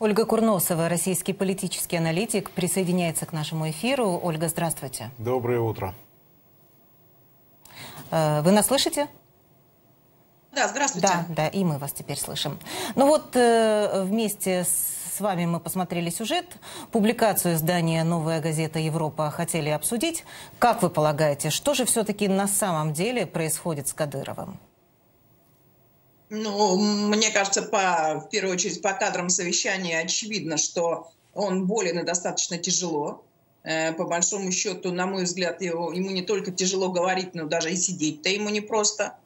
Ольга Курносова, российский политический аналитик, присоединяется к нашему эфиру. Ольга, здравствуйте. Доброе утро. Э, вы нас слышите? Да, здравствуйте. Да, да, и мы вас теперь слышим. Ну вот э, вместе с вами мы посмотрели сюжет. Публикацию издания «Новая газета Европа» хотели обсудить. Как вы полагаете, что же все-таки на самом деле происходит с Кадыровым? Ну, мне кажется, по, в первую очередь по кадрам совещания очевидно, что он болен и достаточно тяжело. Э, по большому счету, на мой взгляд, его, ему не только тяжело говорить, но даже и сидеть-то ему непросто.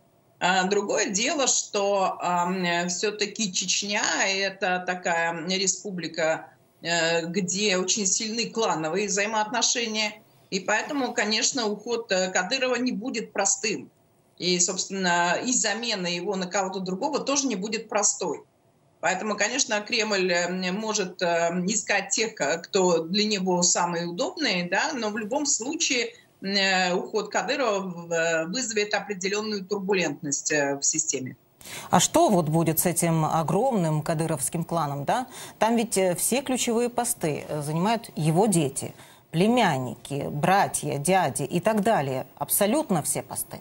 А другое дело, что э, все-таки Чечня – это такая республика, э, где очень сильны клановые взаимоотношения. И поэтому, конечно, уход Кадырова не будет простым. И, собственно, и замена его на кого-то другого тоже не будет простой. Поэтому, конечно, Кремль э, может э, искать тех, кто для него самый удобный, да, но в любом случае э, уход Кадырова вызовет определенную турбулентность в системе. А что вот будет с этим огромным кадыровским кланом, да? Там ведь все ключевые посты занимают его дети, племянники, братья, дяди и так далее. Абсолютно все посты.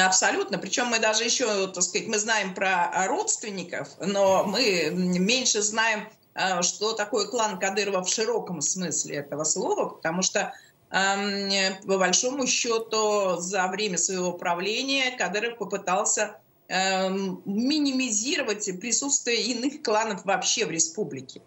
Абсолютно. Причем мы даже еще, так сказать, мы знаем про родственников, но мы меньше знаем, а, что такое клан Кадырова в широком смысле этого слова, потому что по большому счету за время своего правления Кадыров попытался минимизировать присутствие иных кланов вообще в республике.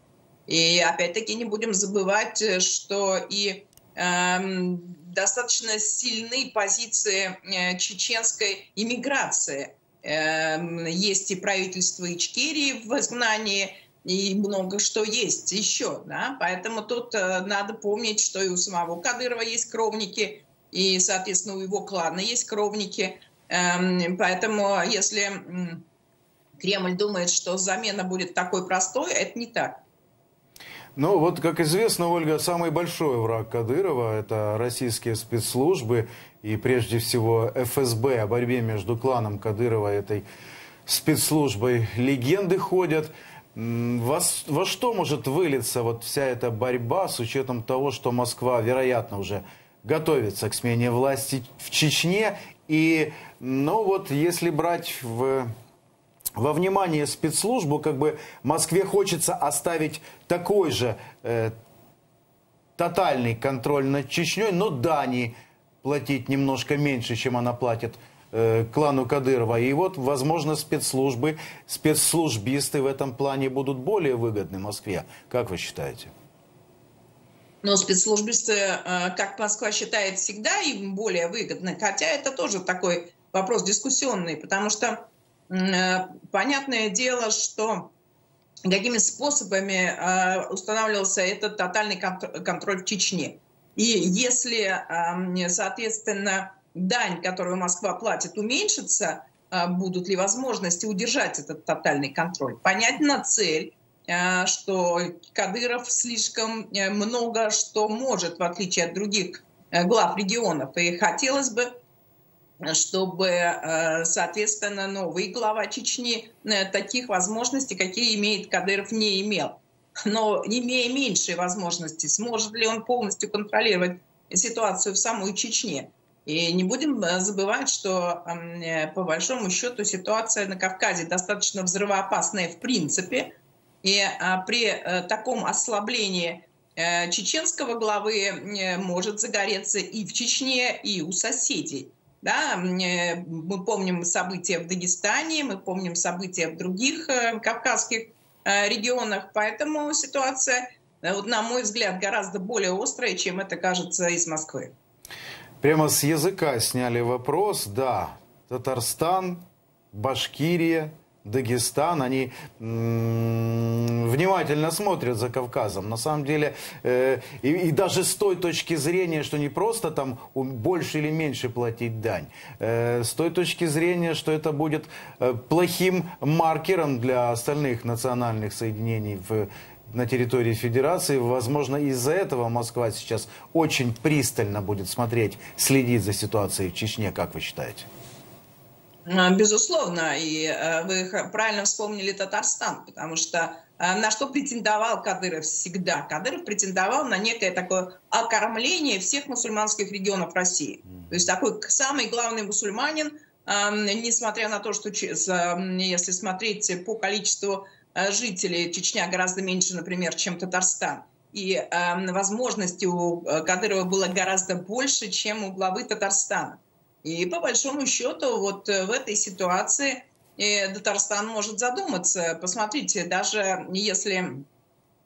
И опять-таки не будем забывать, что и достаточно сильны позиции э, чеченской иммиграции. Эм, есть и правительство Ичкерии в изгнании, и много что есть еще. Да? Поэтому тут э, надо помнить, что и у самого Кадырова есть кровники, и, соответственно, у его клана есть кровники. Эм, поэтому если Кремль думает, что замена будет такой простой, это не так. Ну, вот, как известно, Ольга, самый большой враг Кадырова – это российские спецслужбы и, прежде всего, ФСБ. О борьбе между кланом Кадырова и этой спецслужбой легенды ходят. Во, во что может вылиться вот вся эта борьба с учетом того, что Москва, вероятно, уже готовится к смене власти в Чечне? И, ну вот, если брать в во внимание спецслужбу, как бы Москве хочется оставить такой же э, тотальный контроль над Чечней, но Дании платить немножко меньше, чем она платит э, клану Кадырова. И вот, возможно, спецслужбы, спецслужбисты в этом плане будут более выгодны Москве. Как вы считаете? Но спецслужбисты, э, как Москва считает, всегда им более выгодны. Хотя это тоже такой вопрос дискуссионный, потому что понятное дело, что какими способами э, устанавливался этот тотальный контроль в Чечне. И если, эм, соответственно, дань, которую Москва платит, уменьшится, э, будут ли возможности удержать этот тотальный контроль? Понятна цель, что Кадыров слишком много что может, в отличие от других глав регионов. И хотелось бы чтобы, э, соответственно, новый глава Чечни э, таких возможностей, какие имеет Кадыров, не имел. Но имея меньшие возможности, сможет ли он полностью контролировать ситуацию в самой Чечне? И не будем э, забывать, что по большому счету ситуация на Кавказе достаточно взрывоопасная в принципе. И а, при таком ослаблении чеченского главы может загореться и в Чечне, и у соседей. Да, э, мы помним события в Дагестане, мы помним события в других э, кавказских э, регионах, поэтому ситуация, вот, на мой взгляд, гораздо более острая, чем это кажется из Москвы. Прямо с языка сняли вопрос, да, Татарстан, Башкирия, Дагестан, они внимательно смотрят за Кавказом. На самом деле, э, и, и даже с той точки зрения, что не просто там больше или меньше платить дань, э, с той точки зрения, что это будет э, плохим маркером для остальных национальных соединений в на территории Федерации. Возможно, из-за этого Москва сейчас очень пристально будет смотреть, следить за ситуацией в Чечне, как вы считаете? Безусловно, и э, вы правильно вспомнили Татарстан, потому что на что претендовал Кадыров всегда. Кадыров претендовал на некое такое окормление всех мусульманских регионов России. То есть такой самый главный мусульманин, несмотря на то, что если смотреть по количеству жителей, Чечня гораздо меньше, например, чем Татарстан. И возможностей у Кадырова было гораздо больше, чем у главы Татарстана. И по большому счету вот в этой ситуации и Татарстан может задуматься. Посмотрите, даже если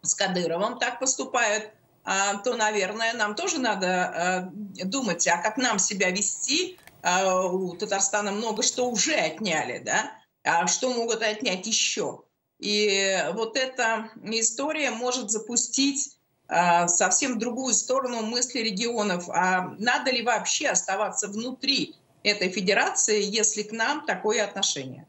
с Кадыровым так поступают, а, то, наверное, нам тоже надо а, думать, а как нам себя вести. А, у Татарстана много что уже отняли, да? А что могут отнять еще? И вот эта история может запустить совсем другую сторону мысли регионов. А надо ли вообще оставаться внутри этой федерации, если к нам такое отношение?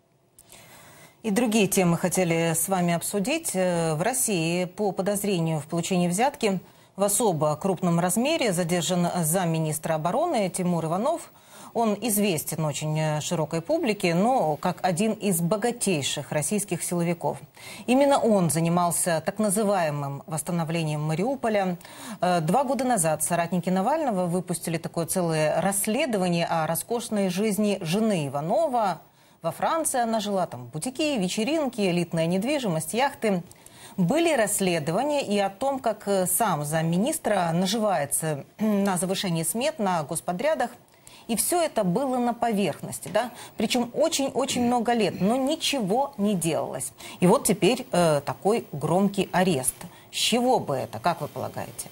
И другие темы хотели с вами обсудить. Э, в России по подозрению в получении взятки в особо крупном размере задержан замминистра обороны Тимур Иванов. Он известен очень э, широкой публике, но как один из богатейших российских силовиков. Именно он занимался так называемым восстановлением Мариуполя. Э, два года назад соратники Навального выпустили такое целое расследование о роскошной жизни жены Иванова, во Франции она жила, там бутики, вечеринки, элитная недвижимость, яхты. Были расследования и о том, как э, сам замминистра наживается на завышении смет на господрядах. И все это было на поверхности, да, причем очень-очень много лет, но ничего не делалось. И вот теперь э, такой громкий арест. С чего бы это, как вы полагаете?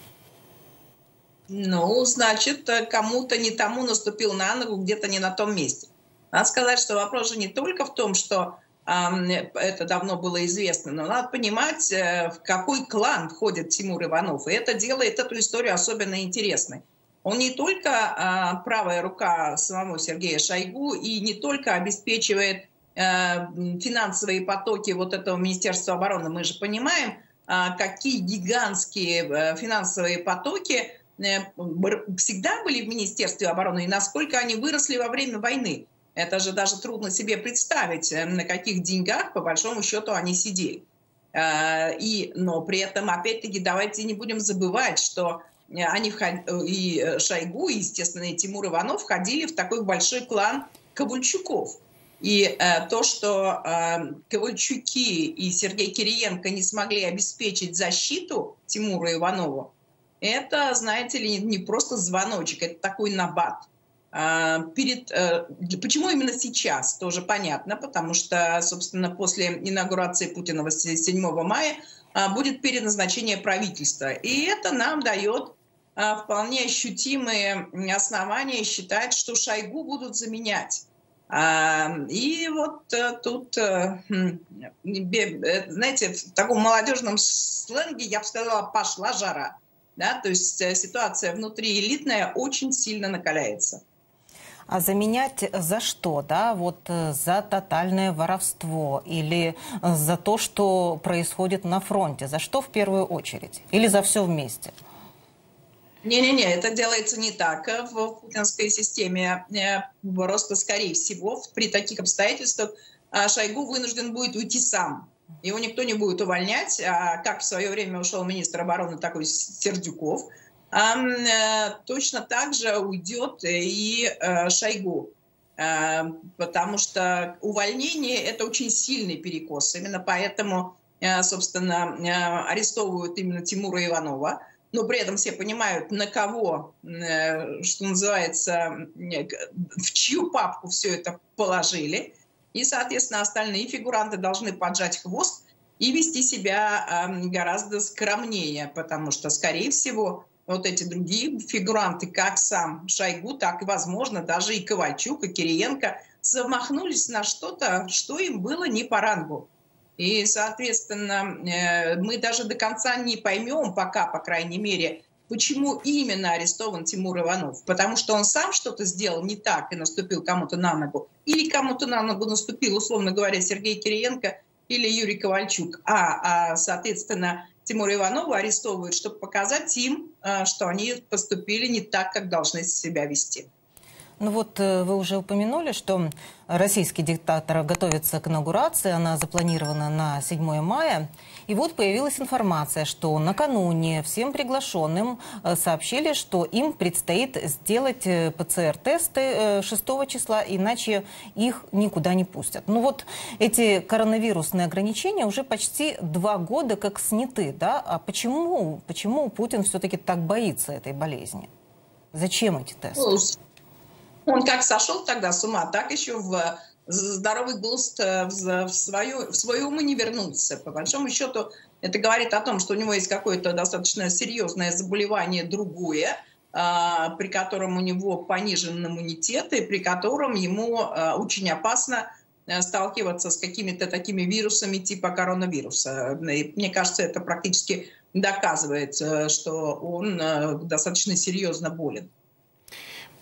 Ну, значит, э, кому-то не тому наступил на ногу, где-то не на том месте. Надо сказать, что вопрос же не только в том, что это давно было известно, но надо понимать, э, в какой клан входит Тимур Иванов. И это делает эту историю особенно интересной. Он не только а, правая рука самого Сергея Шойгу и не только обеспечивает э, финансовые потоки вот этого Министерства обороны. Мы же понимаем, а, какие гигантские э, финансовые потоки всегда были в Министерстве обороны и насколько они выросли во время войны. Это же даже трудно себе представить, э, на каких деньгах, по большому счету, они сидели. Э, и, но при этом, опять-таки, давайте не будем забывать, что э, они и Шойгу, и, естественно, и Тимур Иванов входили в такой большой клан Ковальчуков. И то, что э, Ковальчуки и Сергей Кириенко не смогли обеспечить защиту Тимуру Иванову, это, знаете ли, не просто звоночек, это такой набат. А, перед, э, почему именно сейчас, тоже понятно, потому что, собственно, после инаугурации Путина 7 мая а, будет переназначение правительства. И это нам дает а, вполне ощутимые основания считать, что Шойгу будут заменять. И вот э, тут, э, хм, знаете, в таком молодежном сленге я бы сказала, пошла жара. Да? То есть ситуация внутри элитная очень сильно накаляется. А заменять за что, да? Вот э, за тотальное воровство или э, за то, что происходит на фронте? За что в первую очередь? Или за все вместе? Не-не-не, это делается не так в путинской системе. Э, просто, скорее всего, при таких обстоятельствах Шойгу вынужден будет уйти сам. Его никто не будет увольнять. А как в свое время ушел министр обороны такой Сердюков – Э, точно так же уйдет и э, Шойгу. Э, потому что увольнение – это очень сильный перекос. Именно поэтому, собственно, арестовывают именно Тимура Иванова. Но при этом все понимают, на кого, что называется, в чью папку все это положили. И, соответственно, остальные фигуранты должны поджать хвост и вести себя гораздо скромнее, потому что, скорее всего, вот эти другие фигуранты, как сам Шойгу, так и, возможно, даже и Ковальчук, и Кириенко, замахнулись на что-то, что им было не по рангу. И, соответственно, э, мы даже до конца не поймем пока, по крайней мере, почему именно арестован Тимур Иванов. Потому что он сам что-то сделал не так и наступил кому-то на ногу. Или кому-то на ногу наступил, условно говоря, Сергей Кириенко или Юрий Ковальчук. А, а соответственно, Тимура Иванова арестовывают, чтобы показать им, э, что они поступили не так, как должны себя вести. Ну вот э, вы уже упомянули, что российский диктатор готовится к инаугурации, она запланирована на 7 мая. И вот появилась информация, что накануне всем приглашенным э, сообщили, что им предстоит сделать э, ПЦР-тесты 6 числа, иначе их никуда не пустят. Ну вот эти коронавирусные ограничения уже почти два года как сняты, да? А почему, почему Путин все-таки так боится этой болезни? Зачем эти тесты? Он как сошел тогда с ума, так еще в здоровый глуст э, в, свою, в свой ум и не вернулся. По большому счету, это говорит о том, что у него есть какое-то достаточно серьезное заболевание другое, а, при котором у него понижен иммунитет и при котором ему а, очень опасно э, сталкиваться с какими-то такими вирусами типа коронавируса. И мне кажется, это практически доказывает, э, что он достаточно серьезно болен.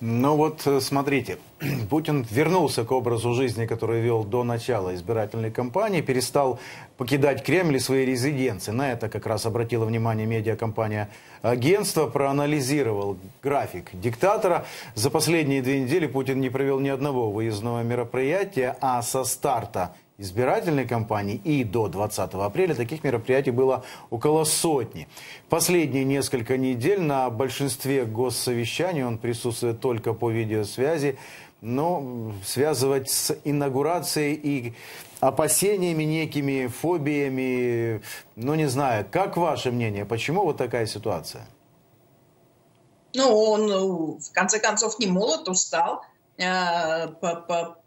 Ну вот, э, смотрите, Путин вернулся к образу жизни, который вел до начала избирательной кампании, перестал покидать Кремль и свои резиденции. На это как раз обратила внимание медиакомпания агентства, проанализировал график диктатора. За последние две недели Путин не провел ни одного выездного мероприятия, а со старта избирательной кампании и до 20 апреля таких мероприятий было около сотни. Последние несколько недель на большинстве госсовещаний он присутствует только по видеосвязи, но связывать с инаугурацией и опасениями некими, фобиями, ну не знаю, как ваше мнение, почему вот такая ситуация? Ну, он в конце концов не молод, устал, э, по, по,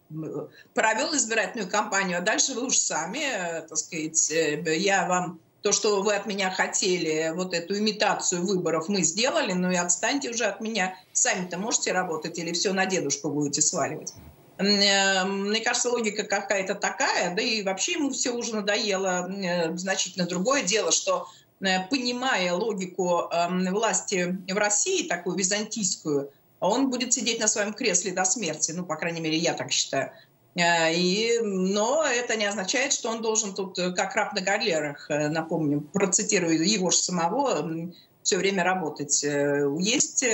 провел избирательную кампанию, а дальше вы уж сами, э, так сказать, э, я вам то, что вы от меня хотели, вот эту имитацию выборов мы сделали, ну и отстаньте уже от меня. Сами-то можете работать или все на дедушку будете сваливать? Э, мне кажется, логика какая-то такая, да и вообще ему все уже надоело. Значительно другое дело, что понимая логику эм, власти в России, такую византийскую, он будет сидеть на своем кресле до смерти. Ну, по крайней мере, я так считаю. Э, и, но это не означает, что он должен тут, э, как раб на галерах, э, напомню, процитирую его же самого, все время работать. Есть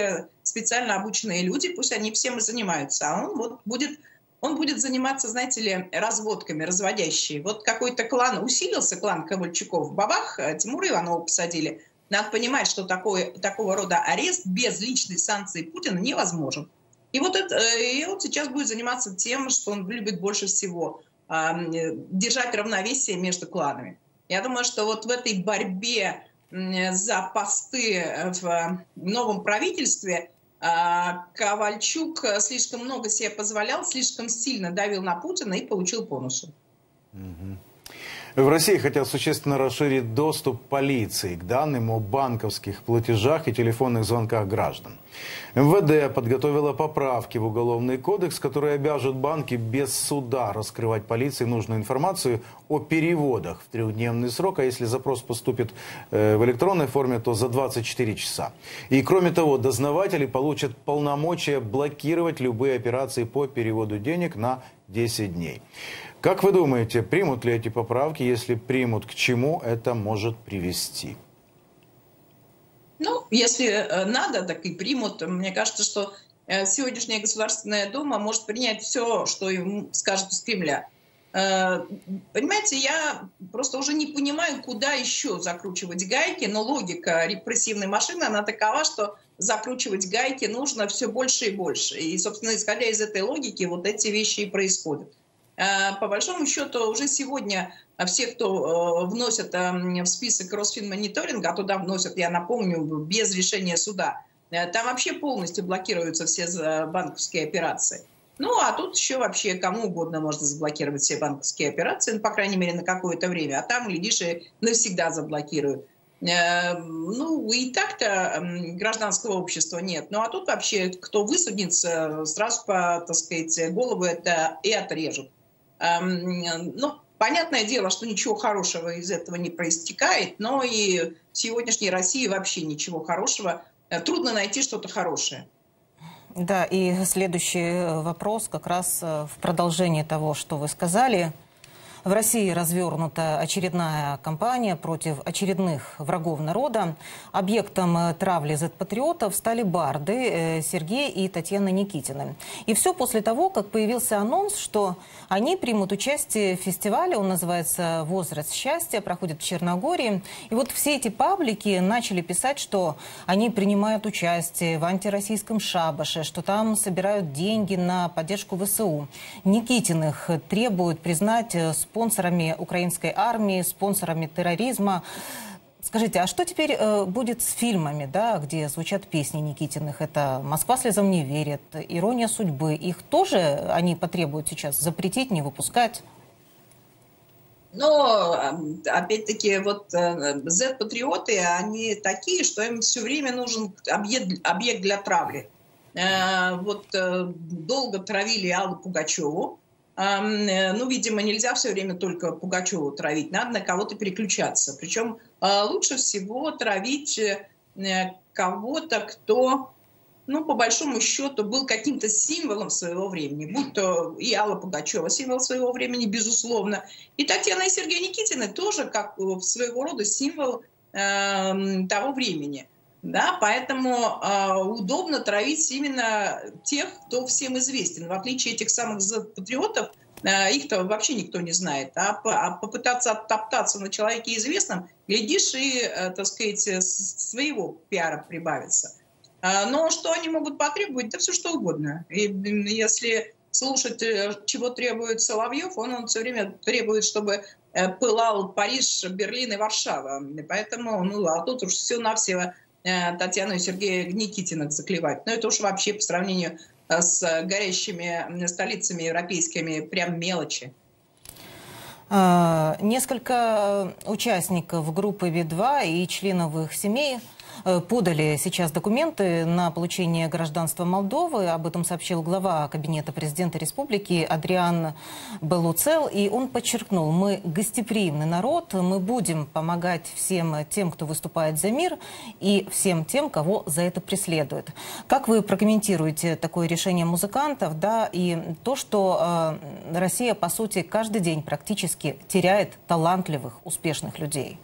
специально обученные люди, пусть они всем и занимаются, а он вот будет он будет заниматься, знаете ли, разводками, разводящие. Вот какой-то клан усилился, клан Ковальчуков, бабах, Тимура Иванова посадили, надо понимать, что такой, такого рода арест без личной санкции Путина невозможен. И вот, это, э, и он сейчас будет заниматься тем, что он любит больше всего держать равновесие между кланами. Я думаю, что вот в этой борьбе за посты в новом правительстве а, Ковальчук слишком много себе позволял, слишком сильно давил на Путина и получил бонусу. Угу. В России хотят существенно расширить доступ полиции к данным о банковских платежах и телефонных звонках граждан. МВД подготовила поправки в Уголовный кодекс, которые обяжут банки без суда раскрывать полиции нужную информацию о переводах в трехдневный срок, а если запрос поступит э, в электронной форме, то за 24 часа. И кроме того, дознаватели получат полномочия блокировать любые операции по переводу денег на 10 дней. Как вы думаете, примут ли эти поправки? Если примут, к чему это может привести? Ну, если э, надо, так и примут. Мне кажется, что э, сегодняшняя Государственная Дума может принять все, что им скажут из Кремля. Э, понимаете, я просто уже не понимаю, куда еще закручивать гайки, но логика репрессивной машины, она такова, что закручивать гайки нужно все больше и больше. И, собственно, исходя из этой логики, вот эти вещи и происходят. Э, по большому счету, уже сегодня все, кто э, вносят эм, в список Росфинмониторинга, а туда вносят, я напомню, без решения суда, э, там вообще полностью блокируются все банковские операции. Ну, а тут еще вообще кому угодно можно заблокировать все банковские операции, ну, по крайней мере, на какое-то время. А там, глядишь, и навсегда заблокируют. Ну, и так-то эм, гражданского общества нет. Ну, а тут вообще, кто высудится, сразу по, так сказать, голову это и отрежут. Эм, ну, понятное дело, что ничего хорошего из этого не проистекает, но и в сегодняшней России вообще ничего хорошего. Э, трудно найти что-то хорошее. Да, и следующий вопрос как раз э, в продолжении того, что вы сказали. В России развернута очередная кампания против очередных врагов народа. Объектом э, травли Z-патриотов стали барды э, Сергей и Татьяна Никитины. И все после того, как появился анонс, что они примут участие в фестивале. Он называется «Возраст счастья», проходит в Черногории. И вот все эти паблики начали писать, что они принимают участие в антироссийском шабаше, что там собирают деньги на поддержку ВСУ. Никитиных требуют признать э, спонсорами украинской армии, спонсорами терроризма. Скажите, а что теперь э, будет с фильмами, да, где звучат песни Никитиных? Это «Москва слезам не верит», «Ирония судьбы». Их тоже они потребуют сейчас запретить, не выпускать? Но, опять-таки, вот э, Z-патриоты, они такие, что им все время нужен объект, объект для травли. Э, вот э, долго травили Аллу Пугачеву, Э, ну, видимо, нельзя все время только Пугачеву травить, надо на кого-то переключаться. Причем э, лучше всего травить э, кого-то, кто, ну, по большому счету, был каким-то символом своего времени, будь то и Алла Пугачева символ своего времени, безусловно, и Татьяна и Сергей Никитины тоже как своего рода символ э, того времени. Да, поэтому э, удобно травить именно тех, кто всем известен. В отличие этих самых патриотов, э, их-то вообще никто не знает. А, а попытаться оттоптаться на человеке известном, глядишь, и, э, так сказать, своего пиара прибавится. Э, но что они могут потребовать? Да все что угодно. И если слушать, э, чего требует Соловьев, он, он все время требует, чтобы э, пылал Париж, Берлин и Варшава. Поэтому, ну, а тут уж все на все Татьяну и Сергея Никитиных заклевать. Но это уж вообще по сравнению э, с горящими столицами европейскими прям мелочи. А, несколько э, участников группы Би-2 и членов их семей Э, подали сейчас документы на получение гражданства Молдовы. Об этом сообщил глава Кабинета президента республики Адриан Белуцел. И он подчеркнул, мы гостеприимный народ, мы будем помогать всем тем, кто выступает за мир, и всем тем, кого за это преследуют. Как вы прокомментируете такое решение музыкантов, да, и то, что э, Россия, по сути, каждый день практически теряет талантливых, успешных людей?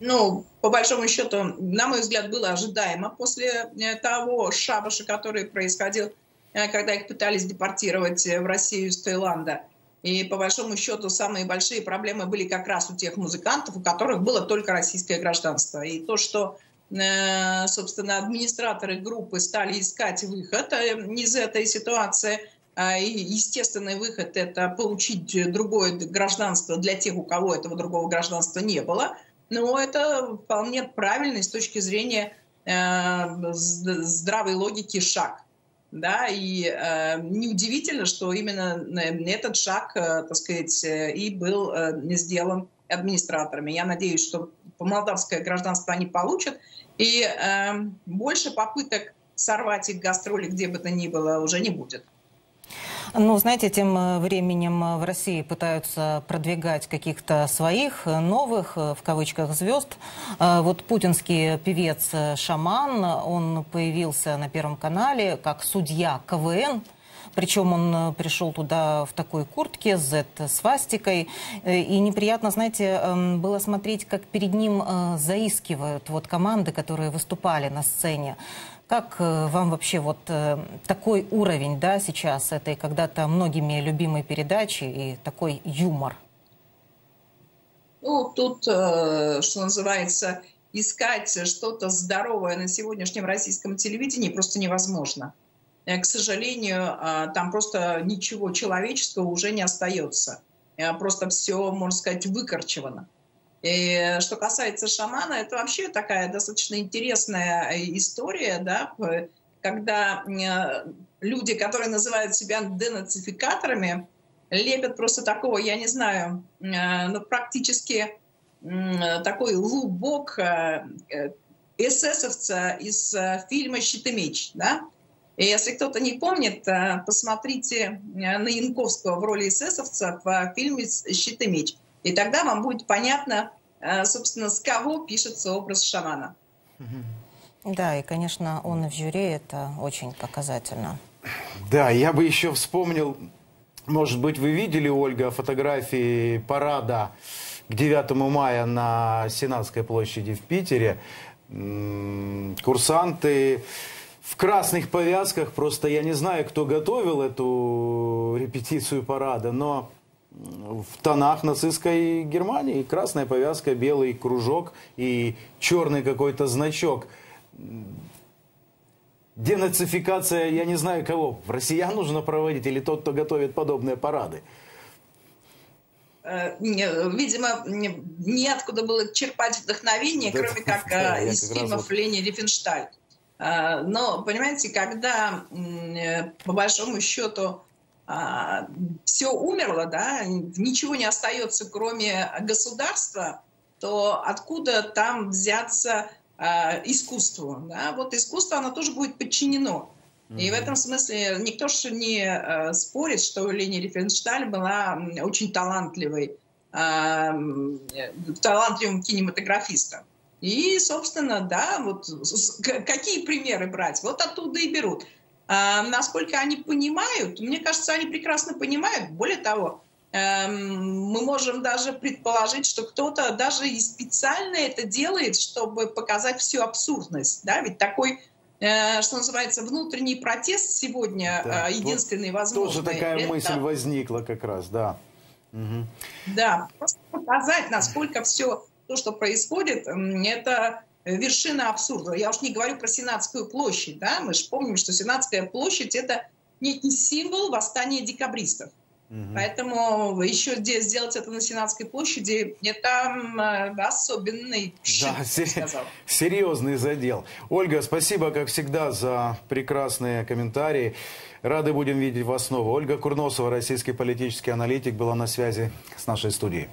Ну, по большому счету, на мой взгляд, было ожидаемо после э, того шабаша, который происходил, э, когда их пытались депортировать э, в Россию из Таиланда. И по большому счету самые большие проблемы были как раз у тех музыкантов, у которых было только российское гражданство. И то, что, собственно, администраторы группы стали искать выход из этой ситуации, и естественный выход – это получить другое гражданство для тех, у кого этого другого гражданства не было – но это вполне правильный с точки зрения э, здравой логики шаг. Да, и э, неудивительно, что именно этот шаг, э, так сказать, э, и был э, сделан администраторами. Я надеюсь, что молдавское гражданство они получат, и э, больше попыток сорвать их гастроли где бы то ни было уже не будет. Ну, знаете, тем э, временем э, в России пытаются продвигать каких-то своих э, новых, в кавычках, звезд. Вот путинский певец Шаман, он появился на Первом канале как судья КВН. Причем он пришел туда в такой куртке с свастикой. И неприятно, знаете, эм, было смотреть, как перед ним заискивают вот команды, которые выступали на сцене. Как э, вам вообще вот э, такой уровень, да, сейчас этой когда-то многими любимой передачи и такой юмор? Ну, тут, э, что называется, искать что-то здоровое на сегодняшнем российском телевидении просто невозможно. К сожалению, там просто ничего человеческого уже не остается. Просто все, можно сказать, выкорчевано. И что касается шамана, это вообще такая достаточно интересная э, история, да, когда э, люди, которые называют себя денацификаторами, лепят просто такого, я не знаю, э, ну, практически такой лубок эсэсовца из фильма «Щит и меч». Да? И если кто-то не помнит, посмотрите на Янковского в роли эсэсовца в фильме «Щит и меч». И тогда вам будет понятно, собственно, с кого пишется образ шамана. Да, и, конечно, он в жюри, это очень показательно. Да, я бы еще вспомнил Может быть, вы видели, Ольга, фотографии парада к 9 мая на Сенатской площади в Питере. Курсанты в красных повязках, просто я не знаю, кто готовил эту репетицию парада, но в тонах нацистской Германии. Красная повязка, белый кружок и черный какой-то значок. Денацификация, я не знаю кого, в россиян нужно проводить или тот, кто готовит подобные парады? Э, видимо, неоткуда было черпать вдохновение, да, кроме как да, из фильмов вот... Лени Рифеншталь. Э, но, понимаете, когда по большому счету а, все умерло, да, ничего не остается, кроме государства, то откуда там взяться э, искусству? Да? Вот искусство, оно тоже будет подчинено. Mm-hmm. И в этом смысле никто же не э, спорит, что Лени Рифеншталь была очень талантливой, э, талантливым кинематографистом. И, собственно, да, вот какие примеры брать? Вот оттуда и берут. А, насколько они понимают, мне кажется, они прекрасно понимают. Более того, эм, мы можем даже предположить, что кто-то даже и специально это делает, чтобы показать всю абсурдность. Да? Ведь такой э, что называется, внутренний протест сегодня да, э, единственный вот возможный. Тоже такая это... мысль возникла как раз, да. Угу. Да, просто показать, насколько все то, что происходит, это вершина абсурда. Я уж не говорю про Сенатскую площадь. Да? Мы же помним, что Сенатская площадь – это некий символ восстания декабристов. Угу. Поэтому еще здесь сделать это на Сенатской площади – это особенный шик, да, сер- серьезный задел. Ольга, спасибо, как всегда, за прекрасные комментарии. Рады будем видеть вас снова. Ольга Курносова, российский политический аналитик, была на связи с нашей студией.